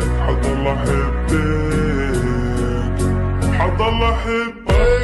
حضل احبك حضل احبك